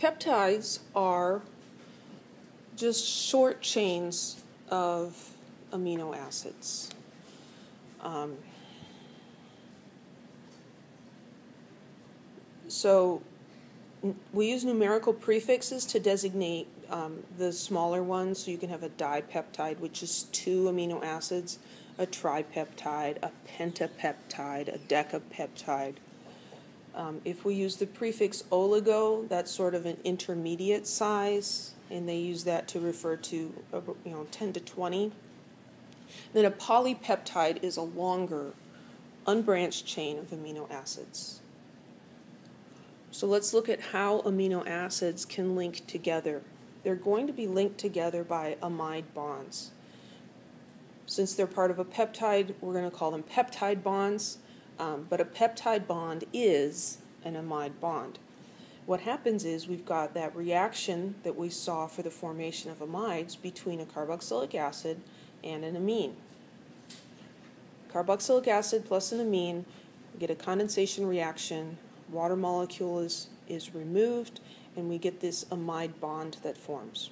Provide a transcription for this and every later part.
Peptides are just short chains of amino acids. Um, so we use numerical prefixes to designate um, the smaller ones. So you can have a dipeptide, which is two amino acids, a tripeptide, a pentapeptide, a decapeptide. Um, if we use the prefix oligo, that's sort of an intermediate size, and they use that to refer to uh, you know 10 to 20. Then a polypeptide is a longer, unbranched chain of amino acids. So let's look at how amino acids can link together. They're going to be linked together by amide bonds. Since they're part of a peptide, we're going to call them peptide bonds, um, but a peptide bond is an amide bond. What happens is we've got that reaction that we saw for the formation of amides between a carboxylic acid and an amine. Carboxylic acid plus an amine, we get a condensation reaction water molecule is, is removed, and we get this amide bond that forms.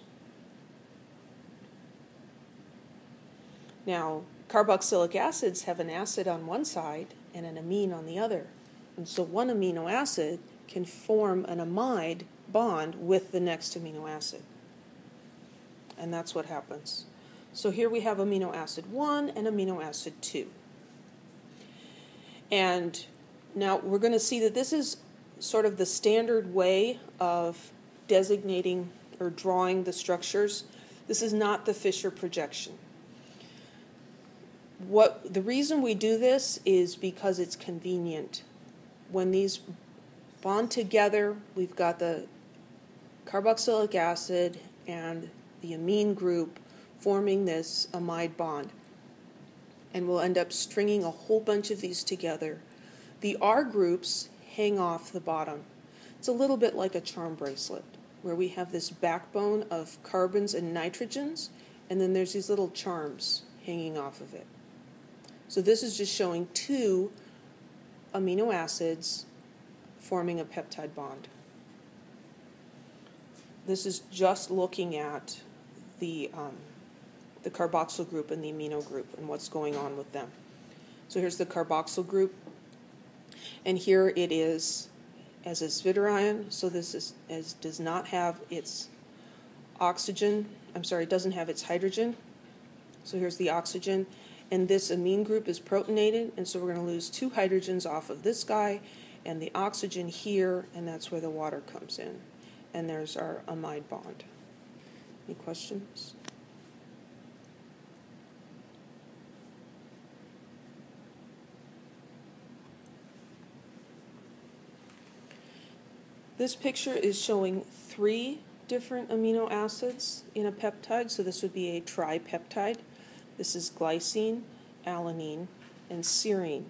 Now, carboxylic acids have an acid on one side and an amine on the other. And so one amino acid can form an amide bond with the next amino acid. And that's what happens. So here we have amino acid 1 and amino acid 2. And now we're going to see that this is sort of the standard way of designating or drawing the structures. This is not the Fischer projection. What the reason we do this is because it's convenient. When these bond together, we've got the carboxylic acid and the amine group forming this amide bond. And we'll end up stringing a whole bunch of these together the R groups hang off the bottom. It's a little bit like a charm bracelet, where we have this backbone of carbons and nitrogens, and then there's these little charms hanging off of it. So this is just showing two amino acids forming a peptide bond. This is just looking at the, um, the carboxyl group and the amino group and what's going on with them. So here's the carboxyl group and here it is as a zwitterion, so this is, is, does not have its oxygen, I'm sorry, it doesn't have its hydrogen. So here's the oxygen. And this amine group is protonated, and so we're going to lose two hydrogens off of this guy and the oxygen here, and that's where the water comes in. And there's our amide bond. Any questions? This picture is showing three different amino acids in a peptide, so this would be a tripeptide. This is glycine, alanine, and serine.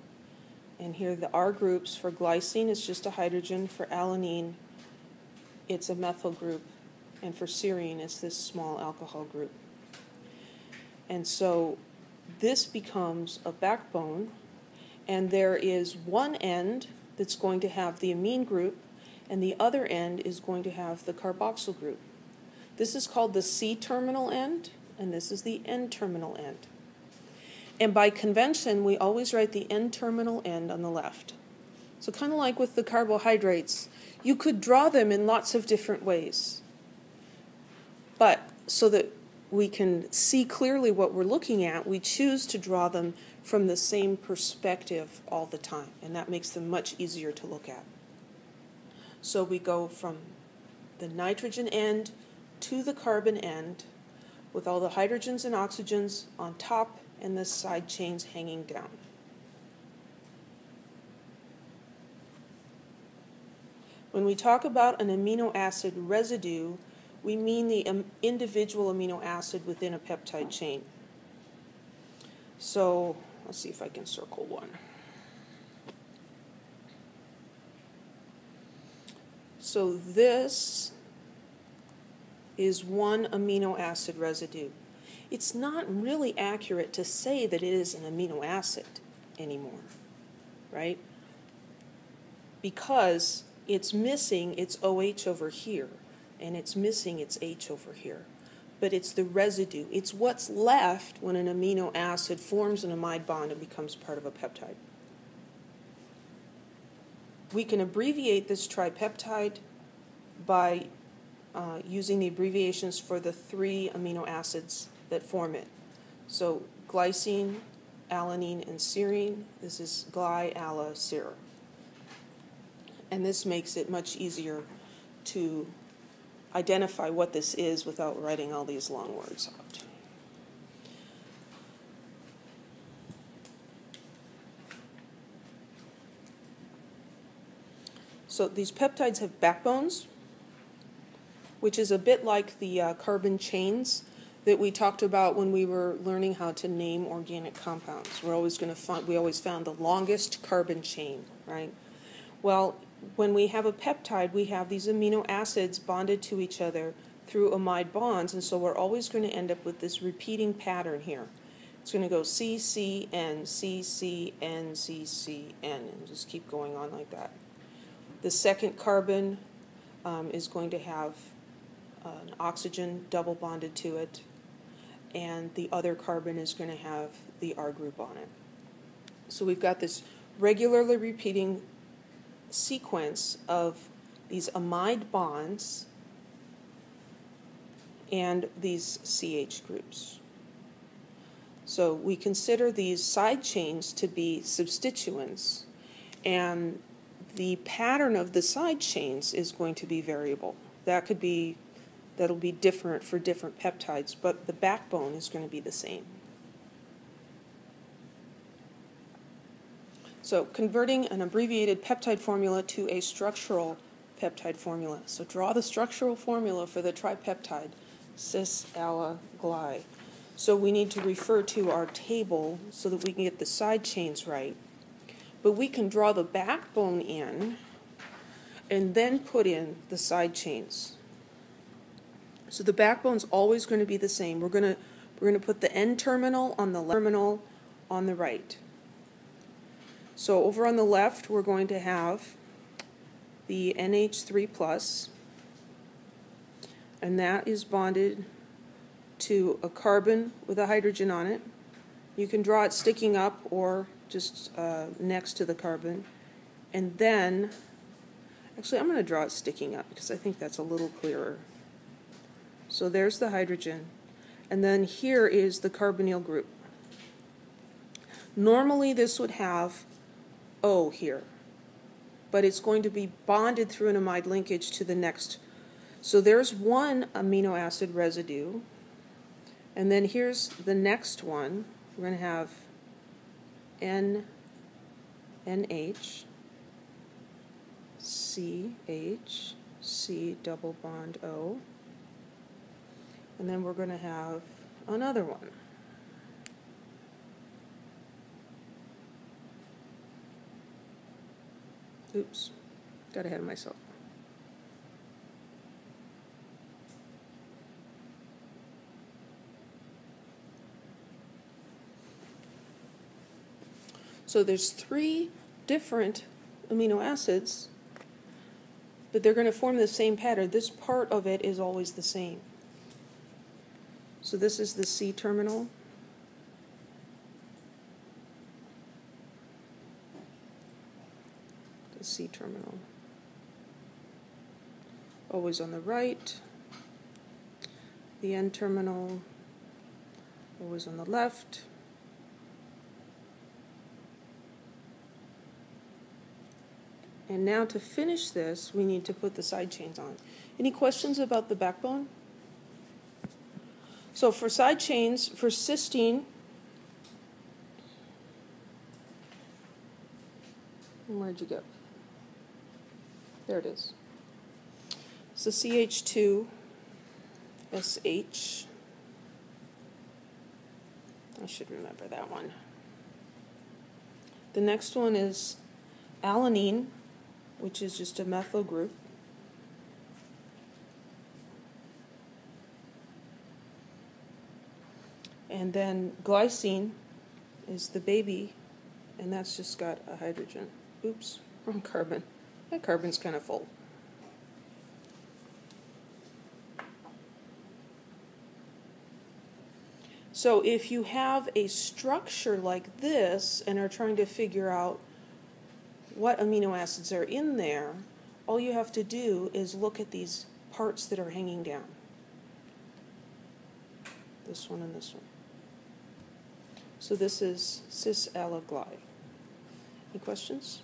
And here the R groups for glycine is just a hydrogen, for alanine it's a methyl group, and for serine it's this small alcohol group. And so this becomes a backbone, and there is one end that's going to have the amine group and the other end is going to have the carboxyl group. This is called the C terminal end, and this is the N terminal end. And by convention, we always write the N terminal end on the left. So, kind of like with the carbohydrates, you could draw them in lots of different ways. But so that we can see clearly what we're looking at, we choose to draw them from the same perspective all the time, and that makes them much easier to look at. So we go from the nitrogen end to the carbon end with all the hydrogens and oxygens on top and the side chains hanging down. When we talk about an amino acid residue, we mean the individual amino acid within a peptide chain. So let's see if I can circle one. So this is one amino acid residue. It's not really accurate to say that it is an amino acid anymore, right? Because it's missing its OH over here. and it's missing its H over here. But it's the residue. It's what's left when an amino acid forms an amide bond and becomes part of a peptide. We can abbreviate this tripeptide by uh, using the abbreviations for the three amino acids that form it. So glycine, alanine, and serine. This is gly, ala, ser. And this makes it much easier to identify what this is without writing all these long words out. So these peptides have backbones, which is a bit like the uh, carbon chains that we talked about when we were learning how to name organic compounds. We're always going to find we always found the longest carbon chain, right? Well, when we have a peptide, we have these amino acids bonded to each other through amide bonds, and so we're always going to end up with this repeating pattern here. It's going to go C, C, N, C, C, N, C, C, N, and just keep going on like that. The second carbon um, is going to have an oxygen double bonded to it, and the other carbon is going to have the R group on it. So we've got this regularly repeating sequence of these amide bonds and these CH groups. So we consider these side chains to be substituents, and the pattern of the side chains is going to be variable. That could be that'll be different for different peptides, but the backbone is going to be the same. So converting an abbreviated peptide formula to a structural peptide formula. So draw the structural formula for the tripeptide cys ala gly. So we need to refer to our table so that we can get the side chains right. But we can draw the backbone in and then put in the side chains. So the backbone's always going to be the same. We're going to we're going to put the N terminal on the left terminal on the right. So over on the left, we're going to have the NH3 plus, and that is bonded to a carbon with a hydrogen on it. You can draw it sticking up or just uh, next to the carbon. And then, actually, I'm going to draw it sticking up because I think that's a little clearer. So there's the hydrogen. And then here is the carbonyl group. Normally, this would have O here. But it's going to be bonded through an amide linkage to the next. So there's one amino acid residue. And then here's the next one. We're going to have N, NH, CH, C double bond O. And then we're going to have another one. Oops, got ahead of myself. So there's three different amino acids, but they're going to form the same pattern. This part of it is always the same. So this is the C terminal. The C terminal. Always on the right. The N terminal, always on the left. And now to finish this, we need to put the side chains on. Any questions about the backbone? So for side chains, for cysteine, where'd you go? There it is. So CH2 SH. I should remember that one. The next one is alanine, which is just a methyl group. And then glycine is the baby, and that's just got a hydrogen. Oops, wrong carbon. That carbon's kind of full. So if you have a structure like this and are trying to figure out what amino acids are in there, all you have to do is look at these parts that are hanging down. This one and this one. So this is cys Any questions?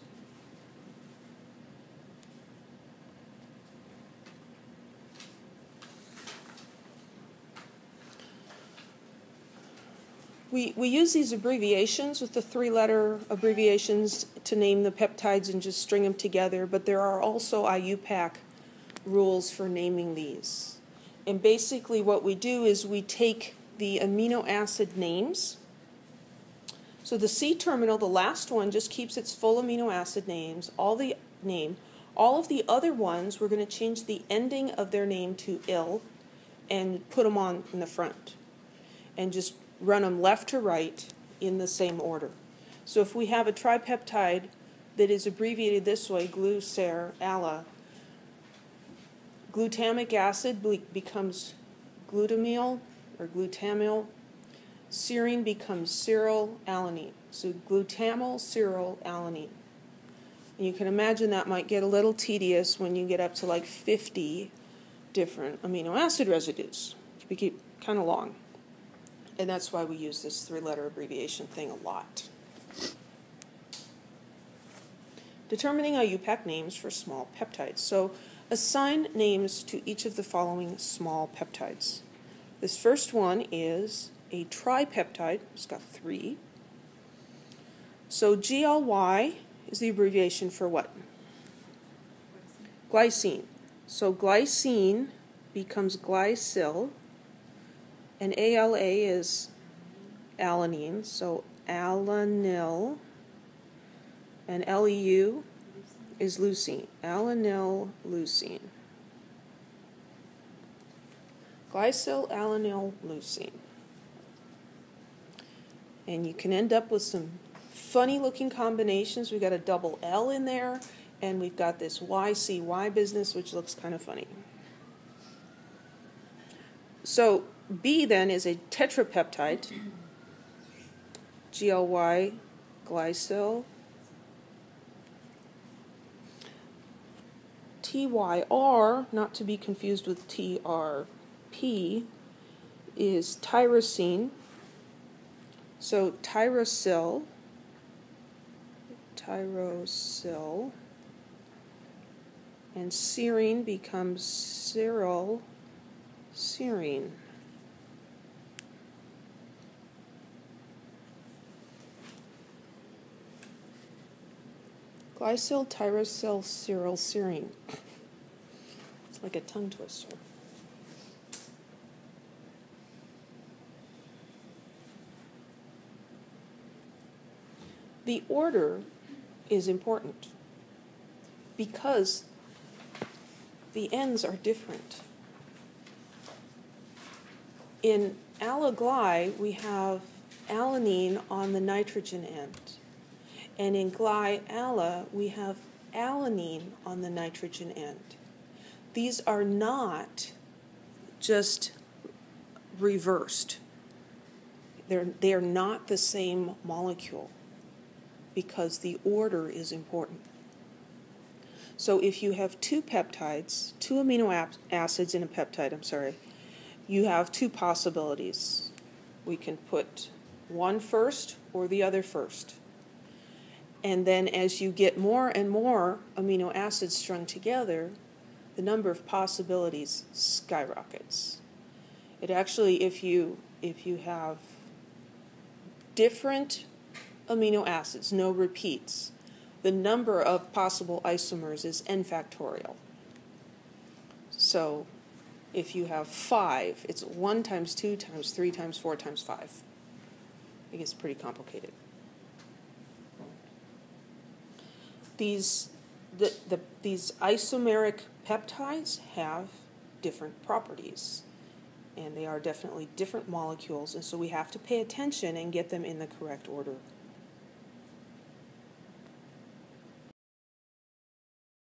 We, we use these abbreviations with the three letter abbreviations to name the peptides and just string them together, but there are also IUPAC rules for naming these. And basically, what we do is we take the amino acid names. So the C terminal, the last one, just keeps its full amino acid names, all the name. All of the other ones, we're going to change the ending of their name to ill and put them on in the front. And just run them left to right in the same order. So if we have a tripeptide that is abbreviated this way, glucer ala, glutamic acid becomes glutamyl or glutamyl. Serine becomes seryl alanine. So glutamyl seryl alanine. You can imagine that might get a little tedious when you get up to like 50 different amino acid residues. Can be kind of long. And that's why we use this three letter abbreviation thing a lot. Determining IUPAC names for small peptides. So assign names to each of the following small peptides. This first one is a tripeptide, it's got three. So GLY is the abbreviation for what? Glycine. So glycine becomes glycyl and ALA is alanine, so alanyl. And LEU is leucine, alanyl leucine. Glycyl alanyl leucine. And you can end up with some funny looking combinations. We've got a double L in there, and we've got this YCY business, which looks kind of funny. So B then is a tetrapeptide, GLY glycyl. TYR, not to be confused with TRP, is tyrosine. So tyrosyl, tyrosyl, and serine becomes seryl serine. Glycyl tyrosyl seryl serine. It's like a tongue twister. The order is important because the ends are different. In alagly, we have alanine on the nitrogen end. And in gly-ala, we have alanine on the nitrogen end. These are not just reversed. They're, they are not the same molecule because the order is important. So if you have two peptides, two amino acids in a peptide, I'm sorry, you have two possibilities. We can put one first or the other first. And then as you get more and more amino acids strung together, the number of possibilities skyrockets. It actually, if you if you have different amino acids, no repeats, the number of possible isomers is n factorial. So if you have five, it's one times two times three times four times five. It gets pretty complicated. these the, the, these isomeric peptides have different properties and they are definitely different molecules and so we have to pay attention and get them in the correct order